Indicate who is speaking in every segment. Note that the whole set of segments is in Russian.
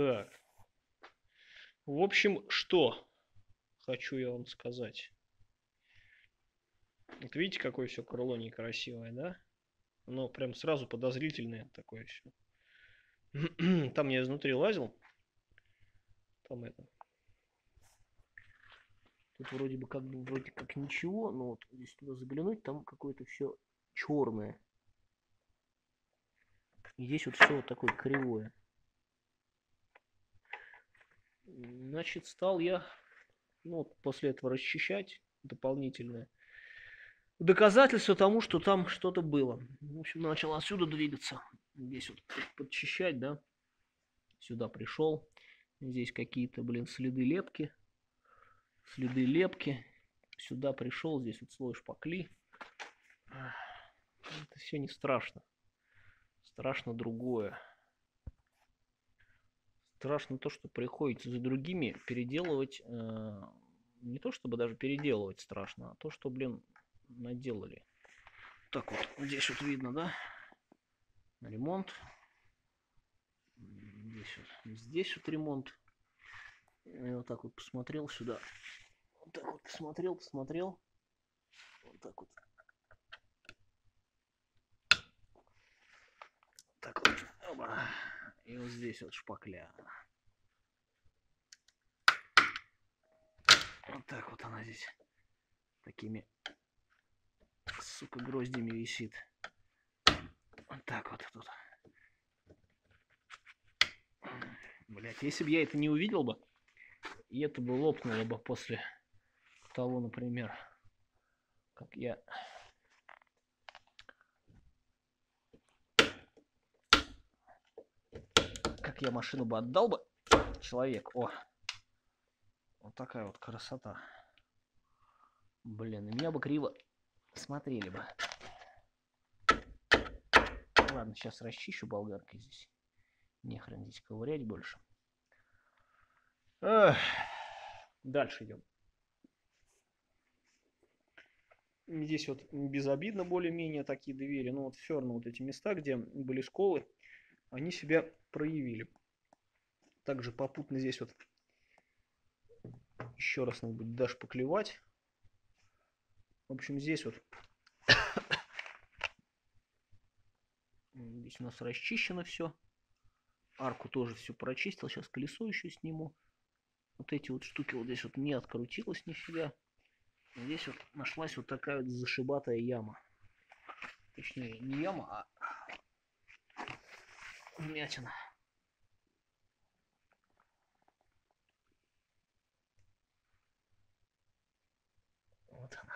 Speaker 1: Так. В общем, что хочу я вам сказать. Вот видите, какое все крыло некрасивое, да? Оно прям сразу подозрительное такое все. Там я изнутри лазил. Там это. Тут вроде бы как бы вроде как ничего, но вот если туда заглянуть, там какое-то все черное. И здесь вот все вот такое кривое. Значит, стал я ну, после этого расчищать дополнительное. Доказательство тому, что там что-то было. В общем, начал отсюда двигаться. Здесь вот подчищать, да. Сюда пришел. Здесь какие-то, блин, следы лепки. Следы лепки. Сюда пришел, здесь вот слой шпакли. Это все не страшно. Страшно другое. Страшно то, что приходится за другими переделывать. Э, не то, чтобы даже переделывать страшно, а то, что, блин, наделали. Так вот, здесь вот видно, да? Ремонт. Здесь вот, здесь вот ремонт. Я вот так вот посмотрел сюда. Вот так вот посмотрел, посмотрел. Вот так вот. Так вот. Оба. И вот здесь вот шпакля. Вот так вот она здесь такими, сука, гроздями висит. Вот так вот тут. Блять, если бы я это не увидел бы, и это бы лопнуло бы после того, например, как я я машину бы отдал бы человек. О, вот такая вот красота. Блин, меня бы криво смотрели бы. Ладно, сейчас расчищу болгаркой здесь. Не хрен здесь ковырять больше. Эх. Дальше идем. Здесь вот безобидно более-менее такие двери. Но вот все равно вот эти места, где были школы, они себя проявили. Также попутно здесь вот еще раз надо будет даже поклевать. В общем, здесь вот здесь у нас расчищено все. Арку тоже все прочистил. Сейчас колесо еще сниму. Вот эти вот штуки вот здесь вот не открутилось нифига. Здесь вот нашлась вот такая вот зашибатая яма. Точнее, не яма, а вмятина. Вот она.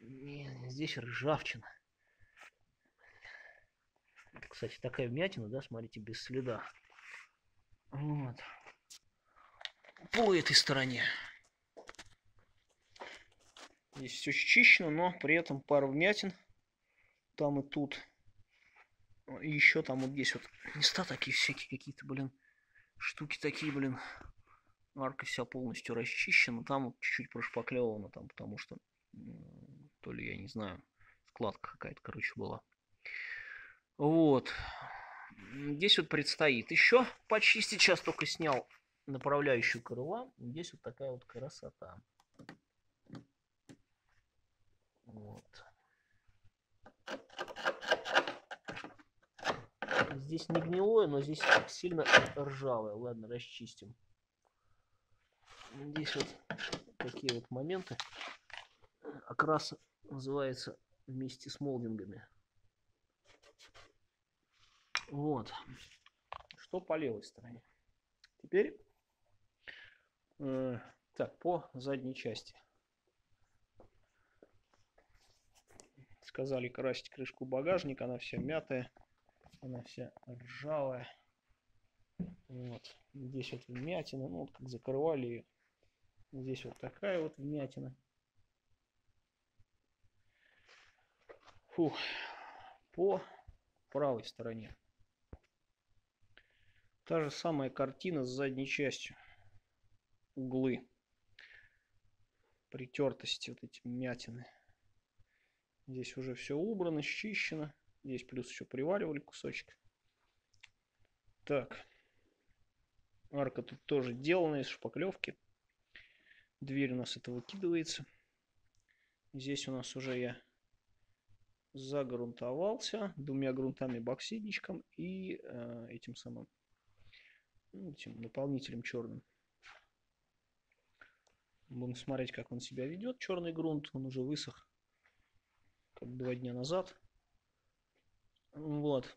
Speaker 1: Не, здесь ржавчина. Кстати, такая вмятина, да, смотрите, без следа. Вот. По этой стороне. Здесь все счищено, но при этом пару вмятин. Там и тут. И еще там вот здесь вот места такие всякие какие-то, блин. Штуки такие, блин. Арка вся полностью расчищена. Там вот чуть-чуть прошпаклевано, там, потому что то ли, я не знаю, складка какая-то, короче, была. Вот. Здесь вот предстоит еще почистить. Сейчас только снял направляющую крыла. Здесь вот такая вот красота. Вот. Здесь не гнилое, но здесь сильно ржавое. Ладно, расчистим. Здесь вот такие вот моменты. Окрас называется вместе с молдингами. Вот. Что по левой стороне. Теперь, э, так, по задней части. Сказали красить крышку багажника, она вся мятая, она вся ржавая. Вот. Здесь вот вмятина, ну вот как закрывали ее. Здесь вот такая вот вмятина. Фух. По правой стороне. Та же самая картина с задней частью. Углы. Притертости, вот эти мятины. Здесь уже все убрано, счищено. Здесь плюс еще приваривали кусочек. Так. Арка тут тоже делана из шпаклевки. Дверь у нас это выкидывается. Здесь у нас уже я загрунтовался двумя грунтами боксидничком и э, этим самым ну, этим наполнителем черным. Будем смотреть, как он себя ведет. Черный грунт, он уже высох как два дня назад. Вот.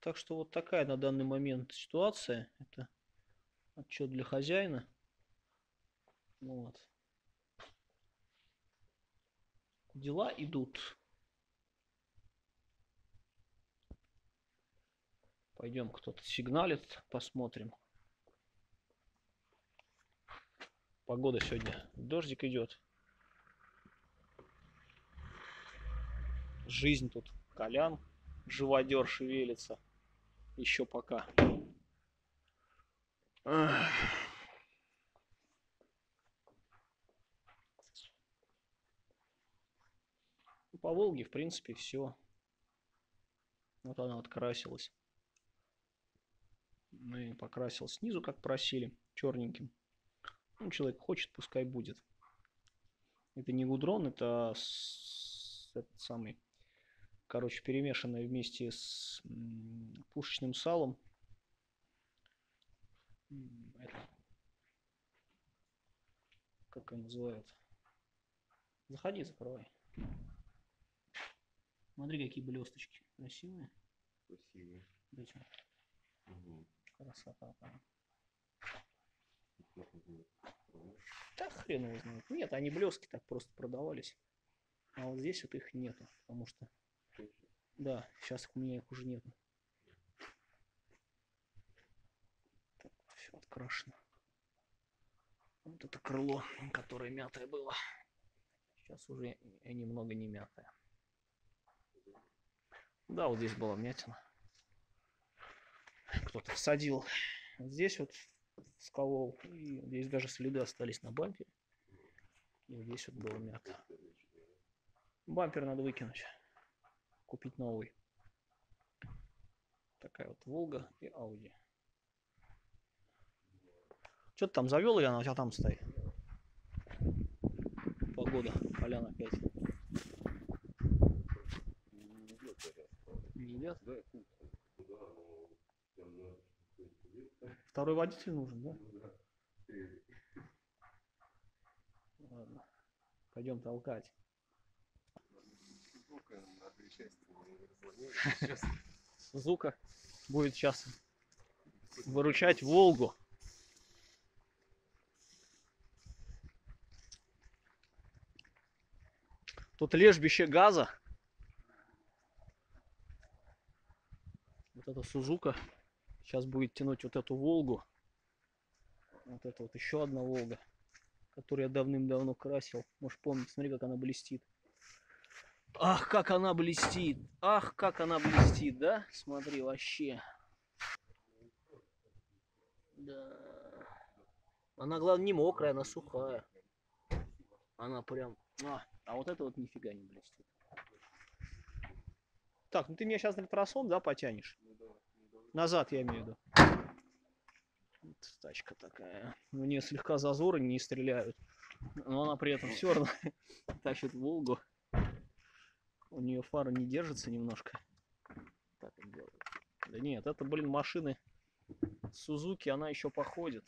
Speaker 1: Так что вот такая на данный момент ситуация. Это отчет для хозяина. Вот. Дела идут. Пойдем, кто-то сигналит, посмотрим. Погода сегодня. Дождик идет. Жизнь тут. Колян, живодер шевелится. Еще пока. По Волге, в принципе, все. Вот она вот красилась. Мы покрасил снизу, как просили, черненьким. Ну, человек хочет, пускай будет. Это не гудрон, это этот самый, короче, перемешанное вместе с пушечным салом. Это, как он называют? Заходи, закрывай. Смотри, какие блесточки красивые.
Speaker 2: Красивые.
Speaker 1: Дайте.
Speaker 2: Угу.
Speaker 1: Красота там. Да хрен его знает. Нет, они блески так просто продавались. А вот здесь вот их нету, потому что... Да, сейчас у меня их уже. Так, все открашено. Вот это крыло, которое мятое было. Сейчас уже немного не мятое. Да, вот здесь была вмятина. Кто-то садил. Здесь вот сколол. И здесь даже следы остались на бампере. И здесь вот было мято. Бампер надо выкинуть. Купить новый. Такая вот Волга и Ауди. Что ты там завел или она у тебя там стоит? Погода, поляна опять. Не идет?
Speaker 2: Что-то
Speaker 1: Второй водитель нужен, да? Ладно. Пойдем толкать. Зука будет сейчас выручать Волгу. Тут лежбище газа. Вот эта Сузука сейчас будет тянуть вот эту Волгу. Вот это вот еще одна Волга, которую я давным-давно красил. Можешь помнить, смотри, как она блестит. Ах, как она блестит! Ах, как она блестит, да? Смотри, вообще. Да. Она, главное, не мокрая, она сухая. Она прям... А, а вот это вот нифига не блестит. Так, ну ты меня сейчас на трассом, да, потянешь? Назад, я имею в виду. Вот тачка такая. У нее слегка зазоры не стреляют. Но она при этом все равно тащит Волгу. У нее фара не держится немножко. Так вот делает. Да нет, это, блин, машины Сузуки, она еще походит.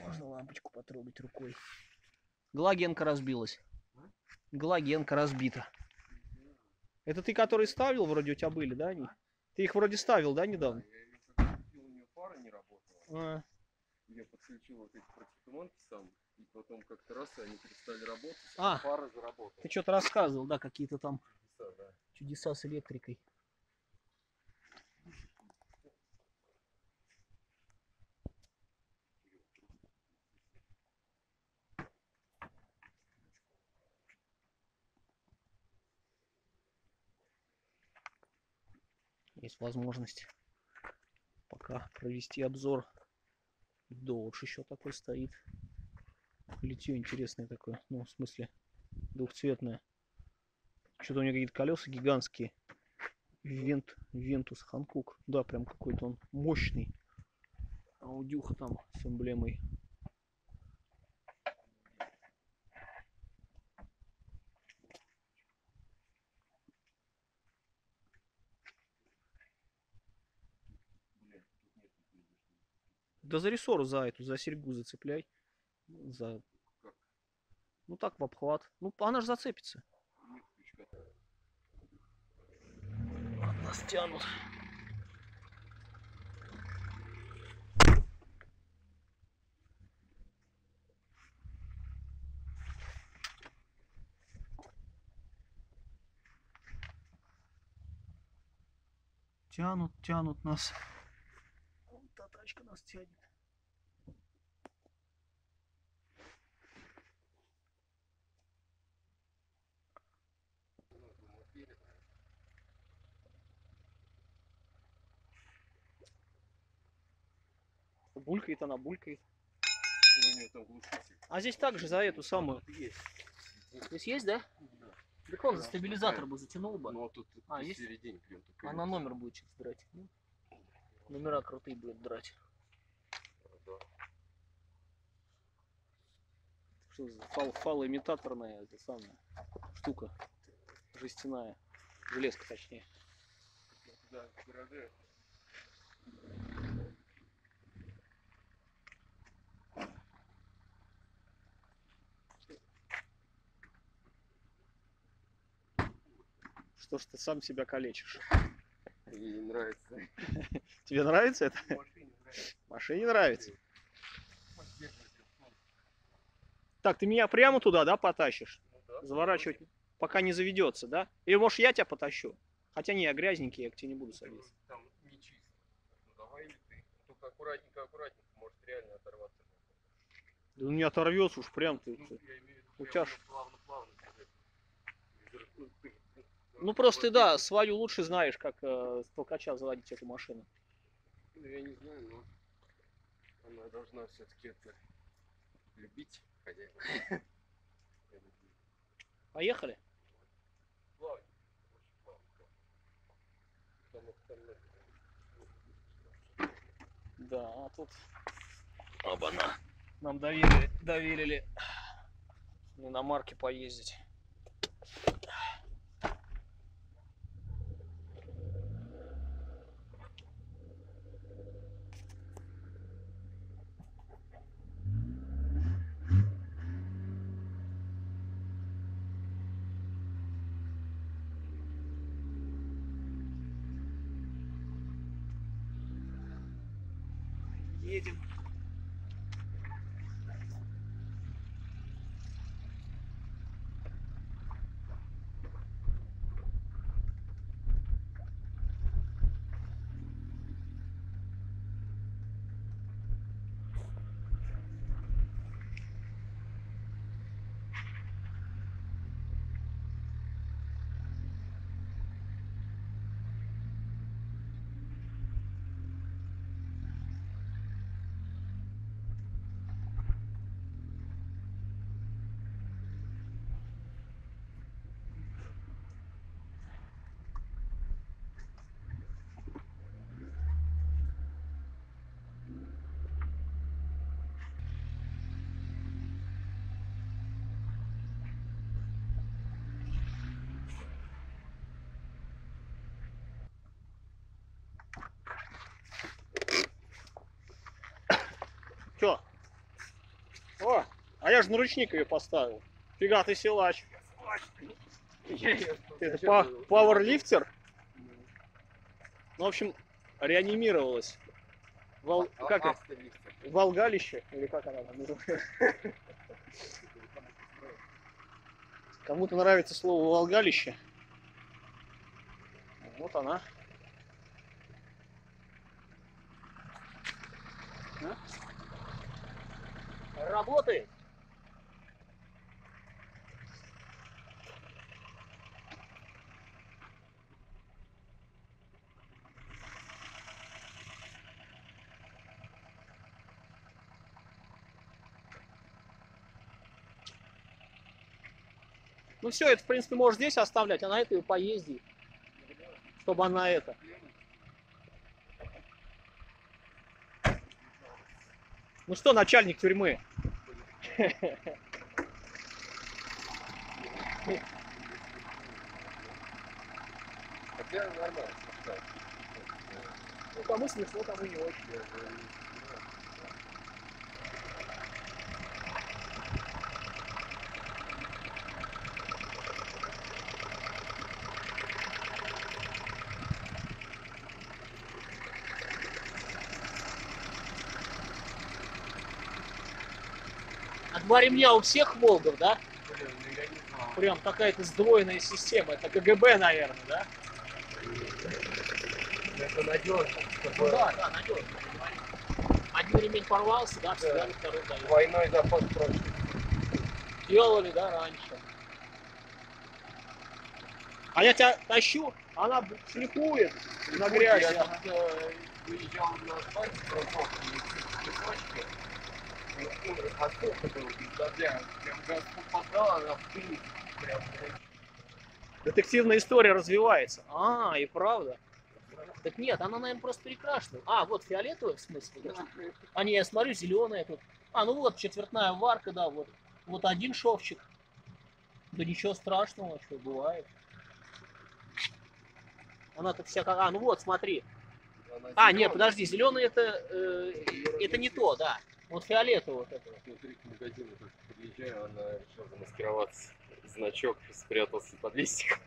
Speaker 1: Можно лампочку потрогать рукой. Галогенка разбилась. Галогенка разбита. Это ты, который ставил, вроде у тебя были, да, они? Ты их вроде ставил, да, недавно?
Speaker 2: Я ее как купил, у нее фара не работала.
Speaker 1: А,
Speaker 2: Я подключил вот эти противотуманки сам. И потом как-то раз они перестали работать.
Speaker 1: А.
Speaker 2: Фара заработала.
Speaker 1: ты что-то рассказывал, да, какие-то там
Speaker 2: Чудеса, да.
Speaker 1: чудеса с электрикой. Есть возможность пока провести обзор. Додж еще такой стоит. Литье интересное такое. Ну, в смысле, двухцветное. Что-то у него какие-то колеса гигантские. Вент, Вентус Ханкук. Да, прям какой-то он мощный. Аудюха там с эмблемой. Да за рессору за эту, за серьгу зацепляй. За...
Speaker 2: Как?
Speaker 1: Ну так, в обхват. Ну, она же зацепится.
Speaker 2: Крючка.
Speaker 1: Нас тянут. Тянут, тянут нас. Вон та тачка нас тянет. Булькает она, булькает.
Speaker 2: Ну.
Speaker 1: А здесь также за эту самую.
Speaker 2: Есть.
Speaker 1: Здесь есть, да?
Speaker 2: Да.
Speaker 1: Так он за стабилизатор бы затянул бы.
Speaker 2: Ну, а тут
Speaker 1: А, есть?
Speaker 2: посередине прям только
Speaker 1: А на номер будет сейчас драть. Ну, Номера крутые будет драть.
Speaker 2: Да.
Speaker 1: Что за фал, фалоимитаторная эта самая штука. Жестяная. Железка точнее.
Speaker 2: Да, дорогая.
Speaker 1: Что ж ты сам себя калечишь?
Speaker 2: Ей не нравится.
Speaker 1: Тебе нравится это?
Speaker 2: Машине нравится.
Speaker 1: Машине нравится. Так, ты меня прямо туда, да, потащишь?
Speaker 2: Ну да.
Speaker 1: Заворачивать, пока не заведется, да? Или может я тебя потащу? Хотя не, я грязненький, я к тебе не буду
Speaker 2: Ты
Speaker 1: садиться.
Speaker 2: Там не чисто. Ну давай или ты. Только аккуратненько, аккуратненько, может реально оторваться.
Speaker 1: Да он не оторвется уж прям ты.
Speaker 2: Ну,
Speaker 1: ты.
Speaker 2: я имею в виду,
Speaker 1: У
Speaker 2: прям
Speaker 1: тебя ж-
Speaker 2: вот плавно-плавно. как это. Из- ну, ты-
Speaker 1: Ну просто да, свою лучше знаешь, как э, с толкача заводить эту машину.
Speaker 2: Ну, я не знаю, но она должна все-таки это любить хозяина.
Speaker 1: Поехали? Да, а тут... Оба-на. Нам доверили, доверили на иномарке поездить. 业绩很高。Чё? О, а я же на ручник ее поставил. Фига ты силач. Это па- пауэрлифтер? Ну, в общем, реанимировалась. Вол...
Speaker 2: А-
Speaker 1: Как это? Волгалище? Или как она там называется? Кому-то нравится слово волгалище. Вот она. А? Работает. Ну все, это в принципе можешь здесь оставлять, а на этой поезди. чтобы она это... Ну что, начальник тюрьмы?
Speaker 2: Хотя нормально, смешно.
Speaker 1: Ну, кому смешно, кому не очень. Два ремня у всех Волгов, да? Прям какая-то сдвоенная система. Это КГБ, наверное, да?
Speaker 2: Это надежно.
Speaker 1: Ну да, да, надежно. Один ремень порвался, да, всегда
Speaker 2: Да.
Speaker 1: второй дают.
Speaker 2: Двойной запас прочности.
Speaker 1: Делали, да, раньше. А я тебя тащу, она шлифует на грязи.
Speaker 2: Я э, выезжал на асфальт с
Speaker 1: Детективная история развивается. А, и правда. Так нет, она, наверное, просто перекрашена. А, вот фиолетовая в смысле. да? А не, я смотрю, зеленая тут. А, ну вот, четвертная варка, да, вот. Вот один шовчик. Да ничего страшного, что бывает. Она тут вся как... А, ну вот, смотри. А, нет, подожди, зеленый это, э, это не то, да. Вот фиолетовый вот это.
Speaker 2: Внутри к магазину только подъезжаю, она решила замаскироваться. Значок спрятался под листиком.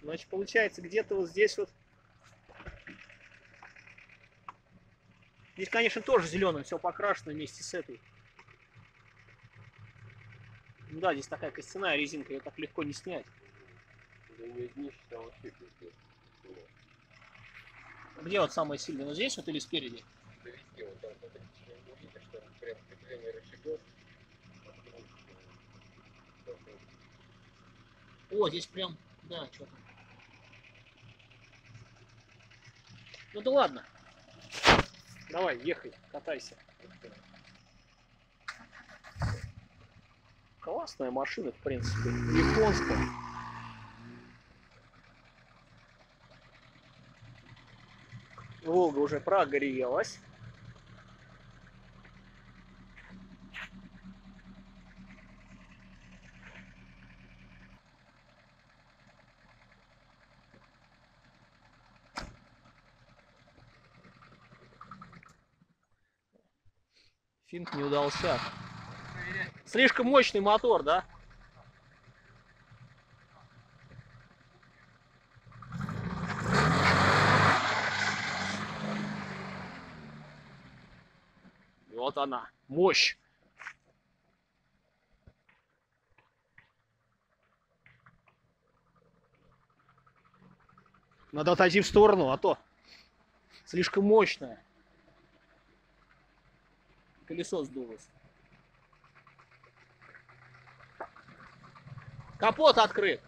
Speaker 1: Значит, получается, где-то вот здесь вот... Здесь, конечно, тоже зеленым все покрашено вместе с этой. Ну да, здесь такая костяная резинка, ее так легко не снять.
Speaker 2: Да не днище там вообще пиздец.
Speaker 1: Где вот самое сильное? Вот здесь вот или спереди?
Speaker 2: Везде вот там, не увидишь, там прям крепление рычагов.
Speaker 1: О, здесь прям, да, что-то. Ну да ладно. Давай, ехай, катайся. Классная машина, в принципе. Японская. Волга уже прогрелась. Финт не удался. Слишком мощный мотор, да? Вот она, мощь. Надо отойти в сторону, а то слишком мощная. Колесо сдулось. Капот открыт.